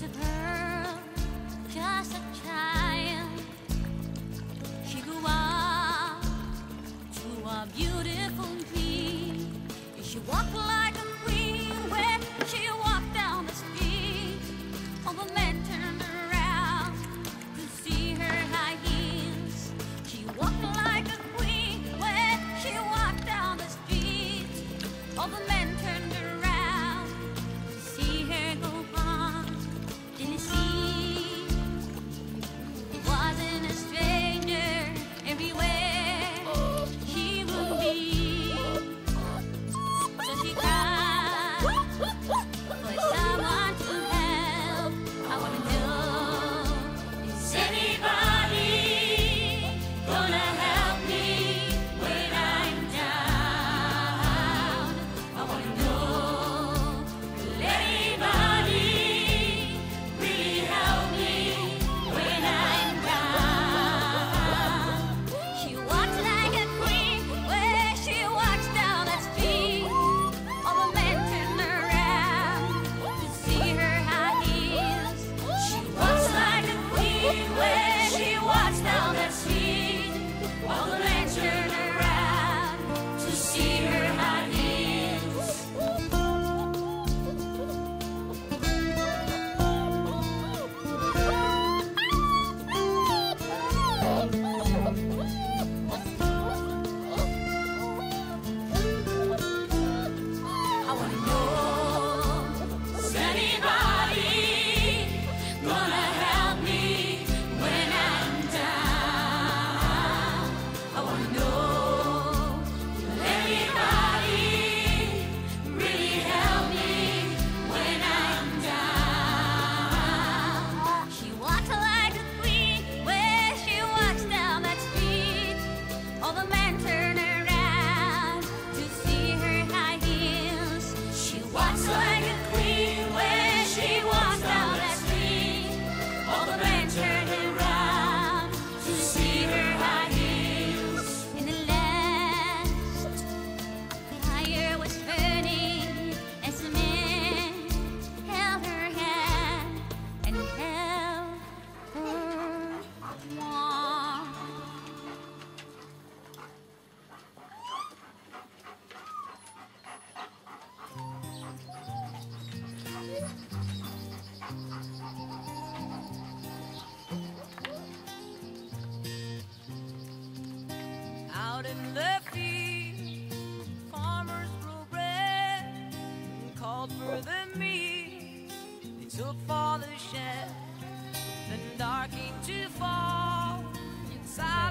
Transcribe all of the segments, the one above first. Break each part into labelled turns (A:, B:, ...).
A: was a girl, just a child. She grew up to a beautiful queen. She walked.
B: took for the shed, and dark came to fall inside.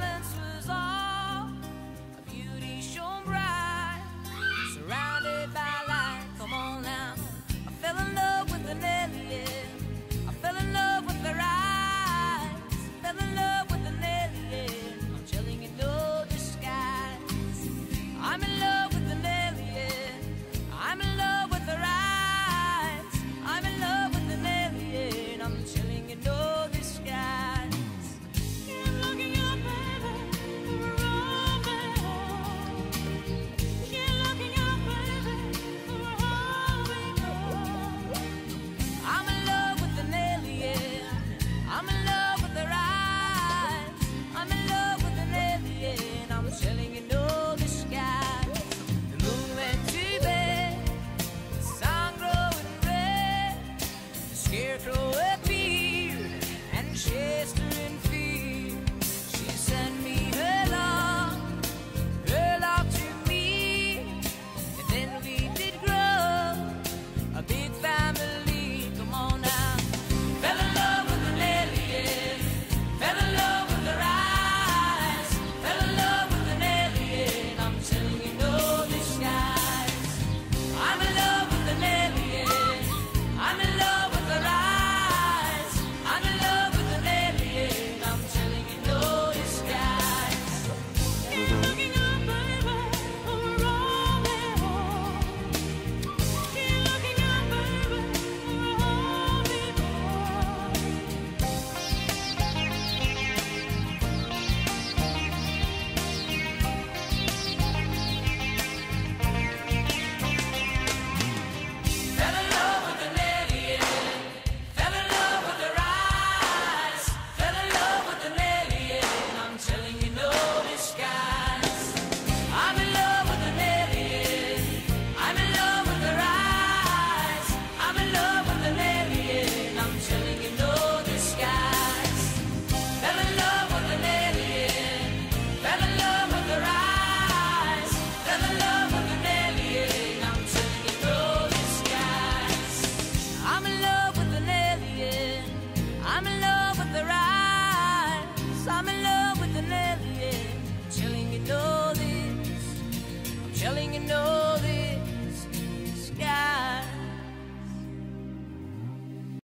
B: zusammen